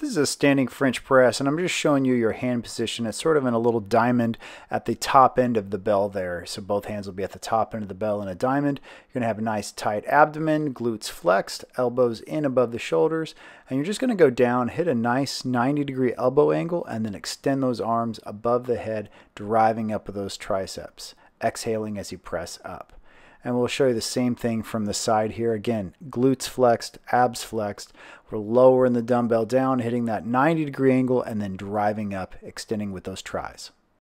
this is a standing French press, and I'm just showing you your hand position. It's sort of in a little diamond at the top end of the bell there. So both hands will be at the top end of the bell in a diamond. You're going to have a nice tight abdomen, glutes flexed, elbows in above the shoulders, and you're just going to go down, hit a nice 90 degree elbow angle, and then extend those arms above the head, driving up with those triceps, exhaling as you press up. And we'll show you the same thing from the side here. Again, glutes flexed, abs flexed. We're lowering the dumbbell down, hitting that 90 degree angle, and then driving up, extending with those tris.